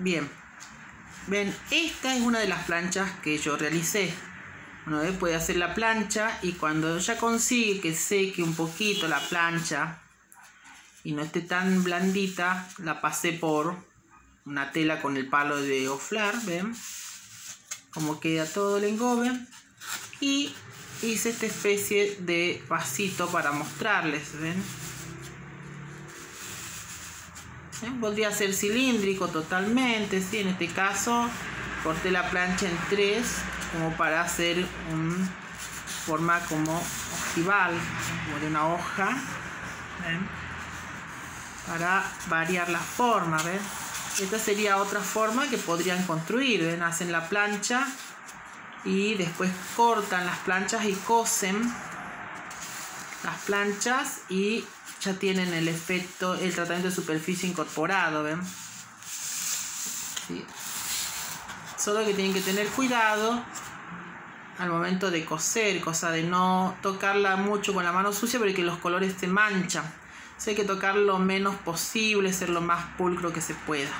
Bien. Ven, esta es una de las planchas que yo realicé. Uno puede hacer la plancha y cuando ya consigue que seque un poquito la plancha y no esté tan blandita, la pasé por una tela con el palo de oflar, ¿ven? Como queda todo el engobe. Y hice esta especie de vasito para mostrarles, ¿ven? Podría ser cilíndrico totalmente, ¿sí? En este caso corté la plancha en tres como para hacer un forma como ojival, como de una hoja, para variar la forma, ¿ven? Esta sería otra forma que podrían construir. Hacen la plancha y después cortan las planchas y cosen las planchas y ya tienen el efecto, el tratamiento de superficie incorporado, ¿ven? Solo que tienen que tener cuidado al momento de coser, cosa de no tocarla mucho con la mano sucia porque los colores se manchan. hay que tocar lo menos posible, ser lo más pulcro que se pueda.